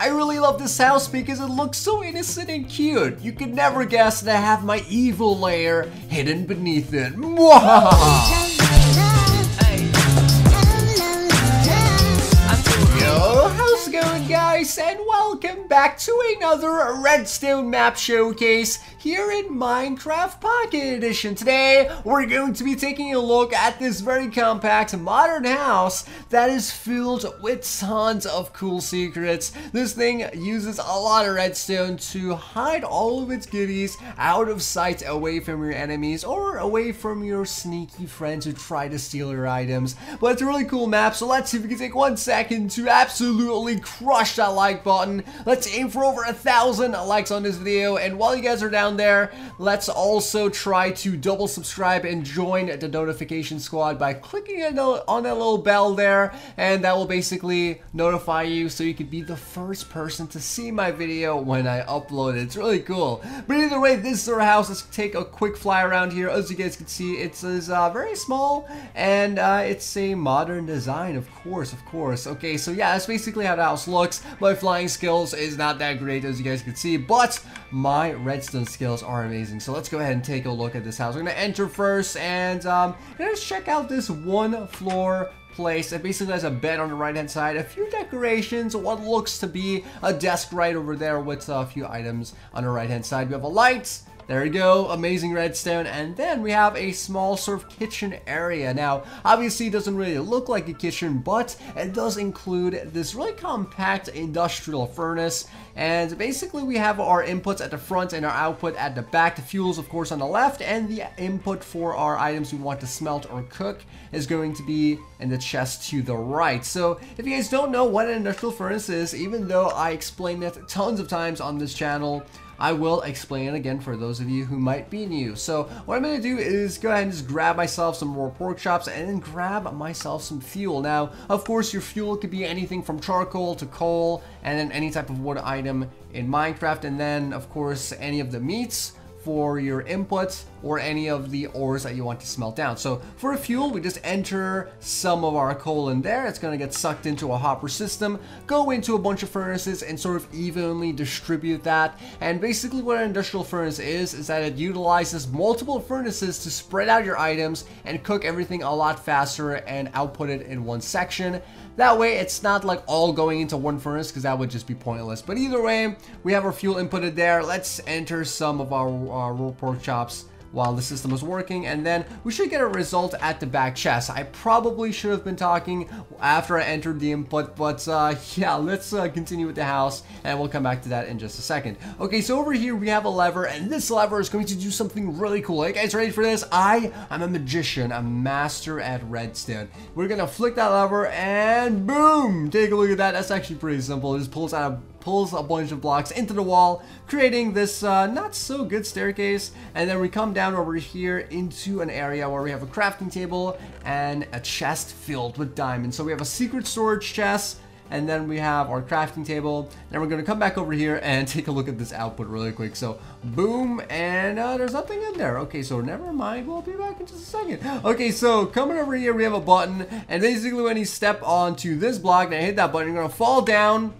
I really love this house because it looks so innocent and cute. You could never guess that I have my evil lair hidden beneath it. Mwahaha! Guys? And welcome back to another Redstone map showcase here in Minecraft Pocket Edition. Today, we're going to be taking a look at this very compact modern house that is filled with tons of cool secrets. This thing uses a lot of redstone to hide all of its goodies out of sight away from your enemies or away from your sneaky friends who try to steal your items. But it's a really cool map, so let's see if we can take one second to absolutely crush that like button. Let's aim for over a thousand likes on this video, and while you guys are down there, let's also try to double subscribe and join the notification squad by clicking on that little bell there, and that will basically notify you so you can be the first person to see my video when I upload it. It's really cool. But either way, this is our house. Let's take a quick fly around here. As you guys can see, it's uh, very small, and uh, it's a modern design, of course, of course. Okay, so yeah, that's basically how the house looks. My flying skills is not that great, as you guys can see, but my redstone skills are amazing. So let's go ahead and take a look at this house. We're gonna enter first, and um, let's check out this one floor place. It basically has a bed on the right hand side, a few decorations, what looks to be a desk right over there with a few items on the right hand side. We have a light, there we go, amazing redstone. And then we have a small sort of kitchen area. Now, obviously it doesn't really look like a kitchen, but it does include this really compact industrial furnace. And basically we have our inputs at the front and our output at the back. The fuels, of course, on the left, and the input for our items we want to smelt or cook is going to be in the chest to the right. So if you guys don't know what an industrial furnace is, even though I explained it tons of times on this channel, I will explain it again for those of you who might be new. So what I'm going to do is go ahead and just grab myself some more pork chops and then grab myself some fuel. Now, of course, your fuel could be anything from charcoal to coal and then any type of wood item in Minecraft. And then, of course, any of the meats for your inputs or any of the ores that you want to smelt down. So for a fuel, we just enter some of our coal in there. It's going to get sucked into a hopper system, go into a bunch of furnaces and sort of evenly distribute that. And basically what an industrial furnace is, is that it utilizes multiple furnaces to spread out your items and cook everything a lot faster and output it in one section. That way, it's not like all going into one furnace because that would just be pointless. But either way, we have our fuel inputted there. Let's enter some of our, our pork chops while the system is working and then we should get a result at the back chest. I probably should have been talking after I entered the input but uh, yeah let's uh, continue with the house and we'll come back to that in just a second. Okay so over here we have a lever and this lever is going to do something really cool. Are you guys ready for this? I am a magician, a master at redstone. We're gonna flick that lever and boom! Take a look at that. That's actually pretty simple. It just pulls out a pulls a bunch of blocks into the wall, creating this uh, not so good staircase. And then we come down over here into an area where we have a crafting table and a chest filled with diamonds. So we have a secret storage chest and then we have our crafting table. Then we're gonna come back over here and take a look at this output really quick. So boom, and uh, there's nothing in there. Okay, so never mind, we'll be back in just a second. Okay, so coming over here, we have a button, and basically when you step onto this block and hit that button, you're gonna fall down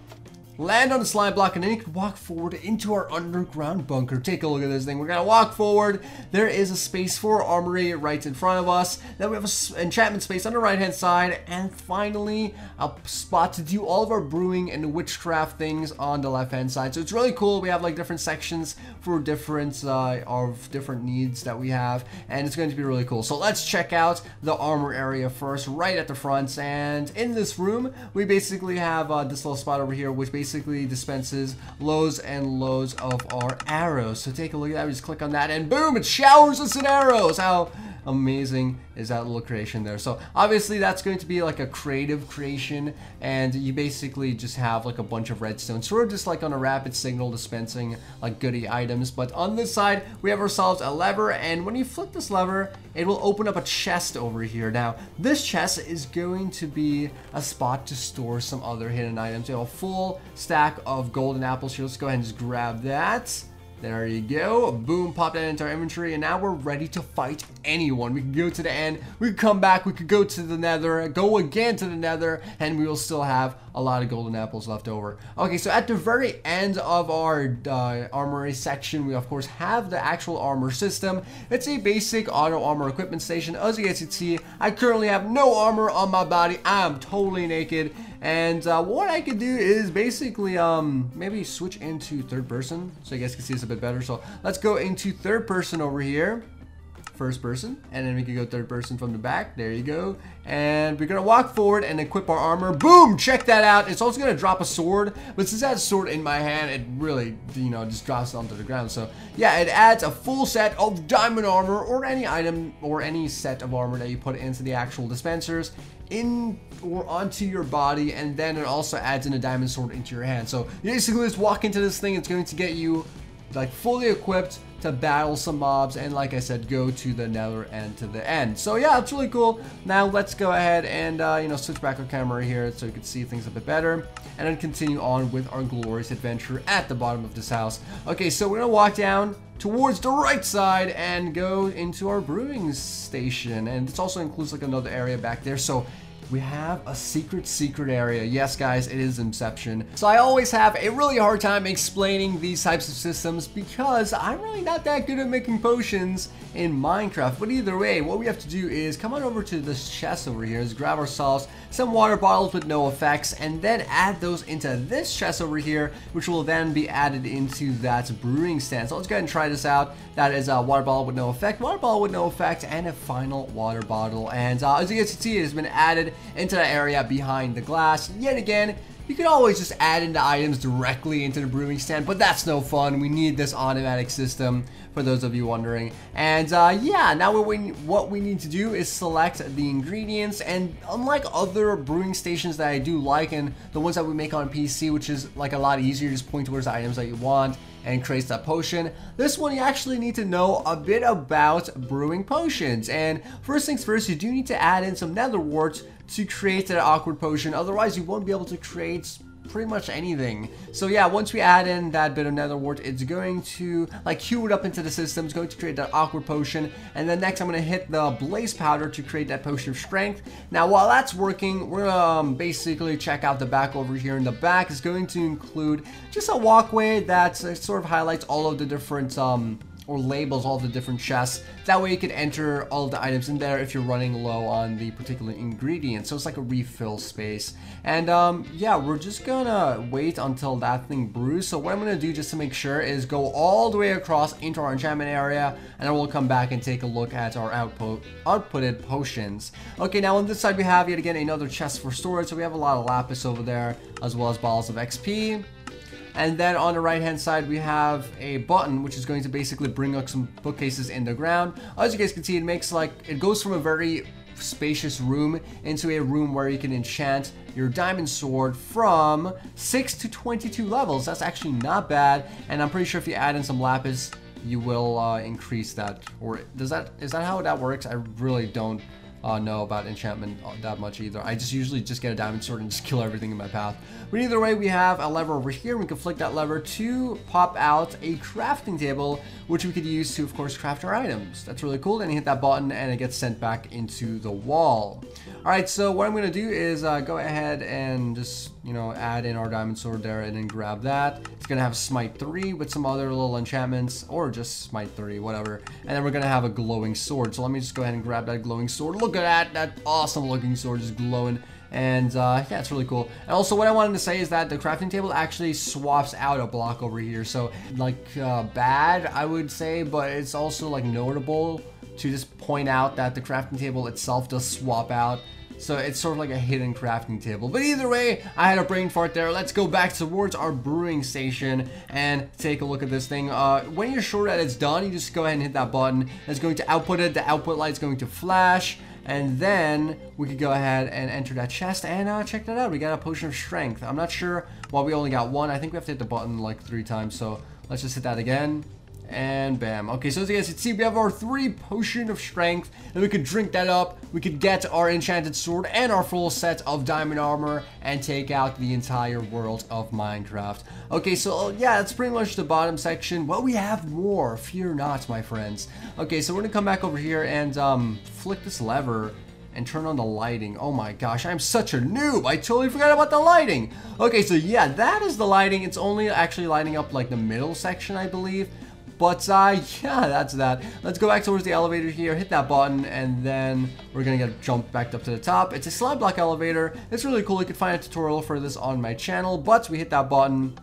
land on the slime block, and then you can walk forward into our underground bunker. Take a look at this thing. We're gonna walk forward. There is a space for armory right in front of us. Then we have an enchantment space on the right hand side, and finally a spot to do all of our brewing and witchcraft things on the left hand side. So it's really cool. We have like different sections for different uh, of different needs that we have, and it's going to be really cool. So let's check out the armor area first, right at the front. And in this room, we basically have uh, this little spot over here, which basically basically dispenses loads and loads of our arrows. So take a look at that. We just click on that and boom, it showers us in arrows. How amazing is that little creation there. So obviously that's going to be like a creative creation and you basically just have like a bunch of redstone sort of just like on a rapid signal dispensing like goody items. But on this side we have ourselves a lever and when you flip this lever it will open up a chest over here. Now this chest is going to be a spot to store some other hidden items. You have a full stack of golden apples here. Let's go ahead and just grab that. There you go. Boom, pop that into our inventory, and now we're ready to fight anyone. We can go to the end, we can come back, we could go to the nether, go again to the nether, and we will still have a lot of golden apples left over. Okay, so at the very end of our uh, armory section, we of course have the actual armor system. It's a basic auto armor equipment station. As you guys can see, I currently have no armor on my body. I'm totally naked. And uh, what I could do is basically um, maybe switch into third person so you guys can see this a bit better. So let's go into third person over here first person and then we can go third person from the back. There you go. And we're gonna walk forward and equip our armor. Boom! Check that out. It's also gonna drop a sword but since a sword in my hand. It really you know just drops onto the ground. So yeah it adds a full set of diamond armor or any item or any set of armor that you put into the actual dispensers in or onto your body and then it also adds in a diamond sword into your hand. So you basically just walk into this thing. It's going to get you like fully equipped to battle some mobs and like I said go to the nether and to the end. So yeah it's really cool. Now let's go ahead and uh, you know switch back our camera here so you can see things a bit better. And then continue on with our glorious adventure at the bottom of this house. Okay so we're gonna walk down towards the right side and go into our brewing station. And this also includes like another area back there. So we have a secret, secret area. Yes, guys, it is Inception. So I always have a really hard time explaining these types of systems because I'm really not that good at making potions in Minecraft. But either way, what we have to do is come on over to this chest over here, is grab ourselves some water bottles with no effects, and then add those into this chest over here, which will then be added into that brewing stand. So let's go ahead and try this out. That is a water bottle with no effect, water bottle with no effect, and a final water bottle. And uh, as you guys can see, it has been added into the area behind the glass. Yet again, you can always just add into items directly into the brewing stand, but that's no fun. We need this automatic system for those of you wondering. And uh, yeah, now we, what we need to do is select the ingredients and unlike other brewing stations that I do like and the ones that we make on PC, which is like a lot easier, just point towards the items that you want and creates that potion. This one you actually need to know a bit about brewing potions. And first things first, you do need to add in some nether warts to create that awkward potion. Otherwise, you won't be able to create pretty much anything. So yeah, once we add in that bit of nether wart, it's going to like queue it up into the system. It's going to create that awkward potion. And then next I'm going to hit the blaze powder to create that potion of strength. Now while that's working, we're going to um, basically check out the back over here. In the back is going to include just a walkway that uh, sort of highlights all of the different um, or labels all the different chests. That way you can enter all the items in there if you're running low on the particular ingredient. So it's like a refill space. And um, yeah, we're just gonna wait until that thing brews. So what I'm gonna do just to make sure is go all the way across into our enchantment area and then we'll come back and take a look at our output outputted potions. Okay, now on this side we have yet again another chest for storage. So we have a lot of lapis over there as well as balls of XP. And then on the right hand side, we have a button, which is going to basically bring up some bookcases in the ground. As you guys can see, it makes like, it goes from a very spacious room into a room where you can enchant your diamond sword from 6 to 22 levels. That's actually not bad. And I'm pretty sure if you add in some lapis, you will uh, increase that. Or does that, is that how that works? I really don't uh, know about enchantment that much either. I just usually just get a diamond sword and just kill everything in my path. But either way, we have a lever over here. We can flick that lever to pop out a crafting table, which we could use to, of course, craft our items. That's really cool. Then you hit that button and it gets sent back into the wall. All right, so what I'm to do is uh, go ahead and just, you know, add in our diamond sword there and then grab that. It's to have smite 3 with some other little enchantments or just smite 3, whatever. And then we're to have a glowing sword. So let me just go ahead and grab that glowing sword. Look at that. That awesome looking sword is glowing. And uh, yeah, it's really cool. And also what I wanted to say is that the crafting table actually swaps out a block over here. So like uh, bad, I would say, but it's also like notable to just point out that the crafting table itself does swap out. So it's sort of like a hidden crafting table. But either way, I had a brain fart there. Let's go back towards our brewing station and take a look at this thing. Uh, when you're sure that it's done, you just go ahead and hit that button. It's going to output it. The output light's going to flash. And then we could go ahead and enter that chest and uh, check that out. We got a potion of strength. I'm not sure why we only got one. I think we have to hit the button like three times. So let's just hit that again. And bam. Okay, so as you guys can see, we have our three potion of strength. And we could drink that up. We could get our enchanted sword and our full set of diamond armor and take out the entire world of Minecraft. Okay, so yeah, that's pretty much the bottom section. Well, we have more. Fear not, my friends. Okay, so we're gonna come back over here and um, flick this lever and turn on the lighting. Oh my gosh, I'm such a noob. I totally forgot about the lighting. Okay, so yeah, that is the lighting. It's only actually lighting up like the middle section, I believe. But uh, yeah, that's that. Let's go back towards the elevator here, hit that button, and then we're gonna get jumped back up to the top. It's a slime block elevator. It's really cool. You can find a tutorial for this on my channel, but we hit that button,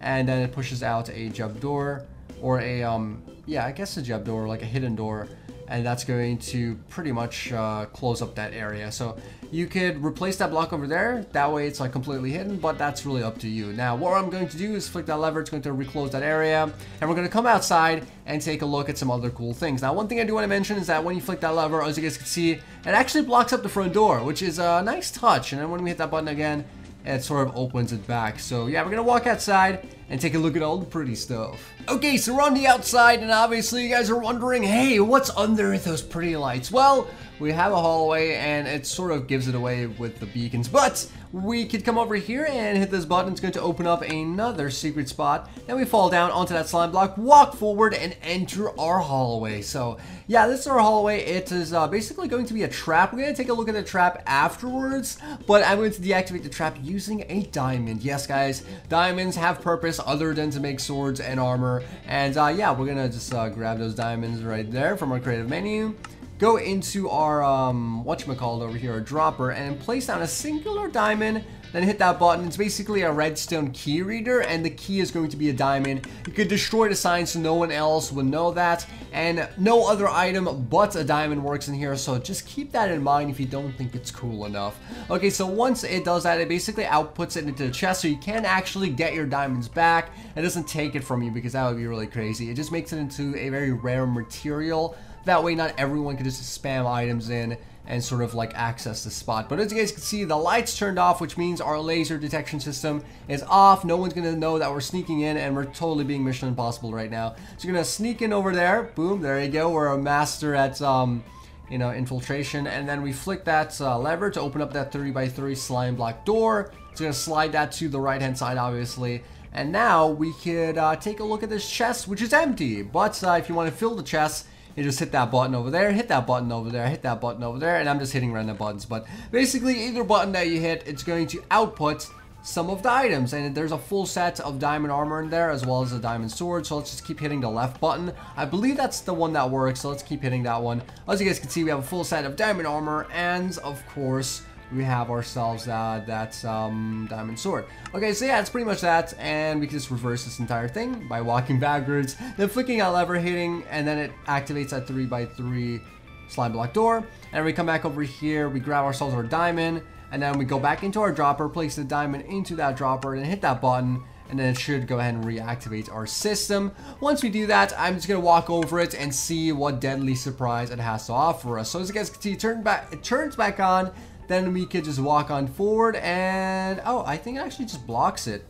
and then it pushes out a jump door, or a, um, yeah, I guess a jump door, like a hidden door and that's going to pretty much uh, close up that area. So you could replace that block over there, that way it's like completely hidden, but that's really up to you. Now what I'm going to do is flick that lever, it's going to reclose that area, and we're going to come outside and take a look at some other cool things. Now one thing I do want to mention is that when you flick that lever, as you guys can see, it actually blocks up the front door, which is a nice touch, and then when we hit that button again, it sort of opens it back. So yeah, we're gonna walk outside and take a look at all the pretty stuff. Okay, so we're on the outside and obviously you guys are wondering, hey, what's under those pretty lights? Well, we have a hallway and it sort of gives it away with the beacons, but we could come over here and hit this button. It's going to open up another secret spot. Then we fall down onto that slime block, walk forward, and enter our hallway. So yeah, this is our hallway. It is uh, basically going to be a trap. We're going to take a look at the trap afterwards, but I'm going to deactivate the trap using a diamond. Yes, guys, diamonds have purpose other than to make swords and armor. And uh, yeah, we're going to just uh, grab those diamonds right there from our creative menu go into our, um, whatchamacallit over here, a dropper, and place down a singular diamond, then hit that button. It's basically a redstone key reader, and the key is going to be a diamond. You could destroy the sign so no one else would know that, and no other item but a diamond works in here, so just keep that in mind if you don't think it's cool enough. Okay, so once it does that, it basically outputs it into the chest, so you can actually get your diamonds back. It doesn't take it from you, because that would be really crazy. It just makes it into a very rare material, that way not everyone can just spam items in and sort of like access the spot. But as you guys can see, the lights turned off, which means our laser detection system is off. No one's gonna know that we're sneaking in and we're totally being Mission Impossible right now. So you're gonna sneak in over there. Boom, there you go. We're a master at, um, you know, infiltration. And then we flick that uh, lever to open up that 30 by 30 slime block door. It's gonna slide that to the right hand side, obviously. And now we could uh, take a look at this chest, which is empty. But uh, if you want to fill the chest, you just hit that button over there, hit that button over there, hit that button over there, and I'm just hitting random buttons. But basically, either button that you hit, it's going to output some of the items. And there's a full set of diamond armor in there as well as a diamond sword. So let's just keep hitting the left button. I believe that's the one that works so let's keep hitting that one. As you guys can see we have a full set of diamond armor and of course we have ourselves uh, that um, diamond sword. Okay, so yeah, it's pretty much that, and we can just reverse this entire thing by walking backwards, then flicking that lever, hitting, and then it activates that 3x3 slime block door. And we come back over here, we grab ourselves our diamond, and then we go back into our dropper, place the diamond into that dropper, and hit that button, and then it should go ahead and reactivate our system. Once we do that, I'm just gonna walk over it and see what deadly surprise it has to offer us. So as you guys can see, it, turn back, it turns back on, then we could just walk on forward and... Oh, I think it actually just blocks it.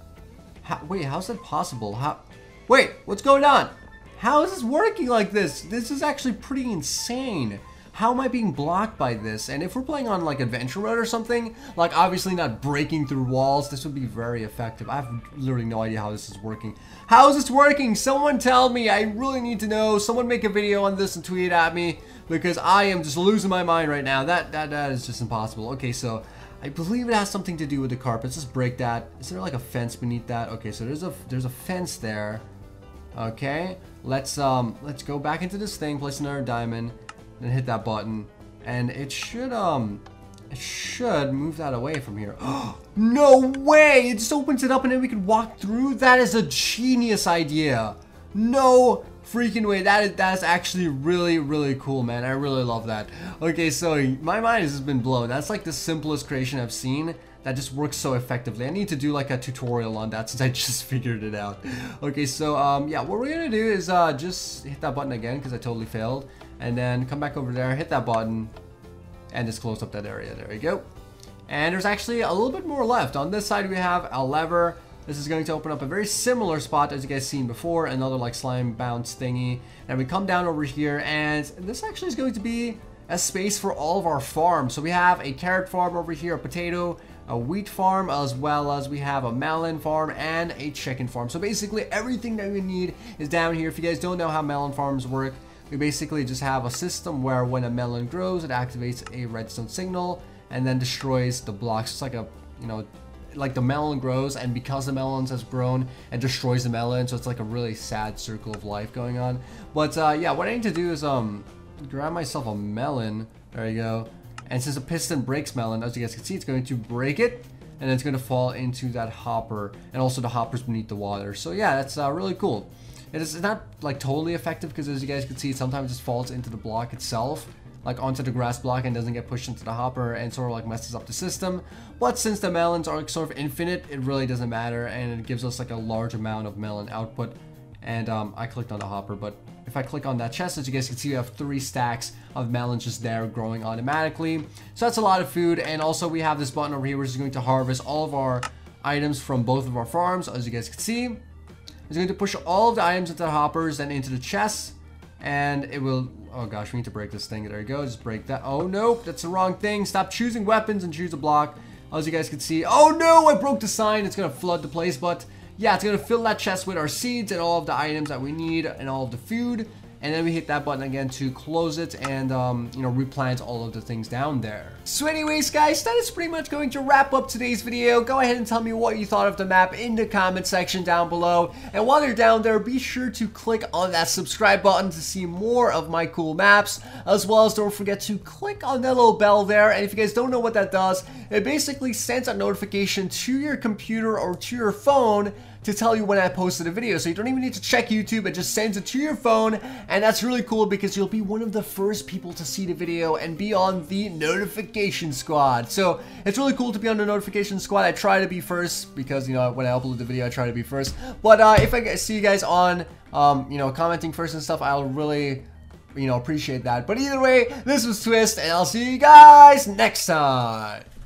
How, wait, how's that possible? How... Wait, what's going on? How is this working like this? This is actually pretty insane. How am I being blocked by this? And if we're playing on like adventure mode or something, like obviously not breaking through walls, this would be very effective. I have literally no idea how this is working. How is this working? Someone tell me. I really need to know. Someone make a video on this and tweet at me because I am just losing my mind right now. That, that, that is just impossible. Okay, so I believe it has something to do with the carpet. Let's just break that. Is there like a fence beneath that? Okay, so there's a there's a fence there. Okay, let's um let's go back into this thing, place another diamond, and hit that button, and it should um it should move that away from here. no way! It just opens it up and then we can walk through. That is a genius idea. No freaking way. That is that's actually really really cool, man. I really love that. Okay, so my mind has been blown. That's like the simplest creation I've seen that just works so effectively. I need to do like a tutorial on that since I just figured it out. Okay, so um, yeah, what we're gonna do is uh, just hit that button again because I totally failed, and then come back over there, hit that button, and just close up that area. There you go. And there's actually a little bit more left. On this side we have a lever this is going to open up a very similar spot as you guys seen before, another like slime bounce thingy. And we come down over here and this actually is going to be a space for all of our farms. So we have a carrot farm over here, a potato, a wheat farm, as well as we have a melon farm and a chicken farm. So basically everything that we need is down here. If you guys don't know how melon farms work, we basically just have a system where when a melon grows, it activates a redstone signal and then destroys the blocks. It's like a, you know, like the melon grows and because the melons has grown it destroys the melon so it's like a really sad circle of life going on. But uh, yeah what I need to do is um grab myself a melon. There you go. And since the piston breaks melon as you guys can see it's going to break it and it's going to fall into that hopper and also the hoppers beneath the water. So yeah that's uh, really cool. It is not like totally effective because as you guys can see sometimes it just falls into the block itself like onto the grass block and doesn't get pushed into the hopper and sort of like messes up the system. But since the melons are sort of infinite, it really doesn't matter and it gives us like a large amount of melon output. And um, I clicked on the hopper, but if I click on that chest, as you guys can see, we have three stacks of melons just there growing automatically. So that's a lot of food. And also we have this button over here, which is going to harvest all of our items from both of our farms, as you guys can see. It's going to push all of the items into the hoppers and into the chests and it will oh gosh we need to break this thing. There you go. Just break that. Oh nope. That's the wrong thing. Stop choosing weapons and choose a block. As you guys can see oh no I broke the sign. It's gonna flood the place but yeah it's gonna fill that chest with our seeds and all of the items that we need and all of the food and then we hit that button again to close it and um, you know replant all of the things down there. So anyways guys, that is pretty much going to wrap up today's video. Go ahead and tell me what you thought of the map in the comment section down below. And while you're down there, be sure to click on that subscribe button to see more of my cool maps, as well as don't forget to click on that little bell there. And if you guys don't know what that does, it basically sends a notification to your computer or to your phone to tell you when I posted a video. So you don't even need to check YouTube, it just sends it to your phone. And that's really cool because you'll be one of the first people to see the video and be on the notification squad. So it's really cool to be on the notification squad. I try to be first because, you know, when I upload the video, I try to be first. But uh, if I see you guys on, um, you know, commenting first and stuff, I'll really you know, appreciate that. But either way, this was Twiistz, and I'll see you guys next time.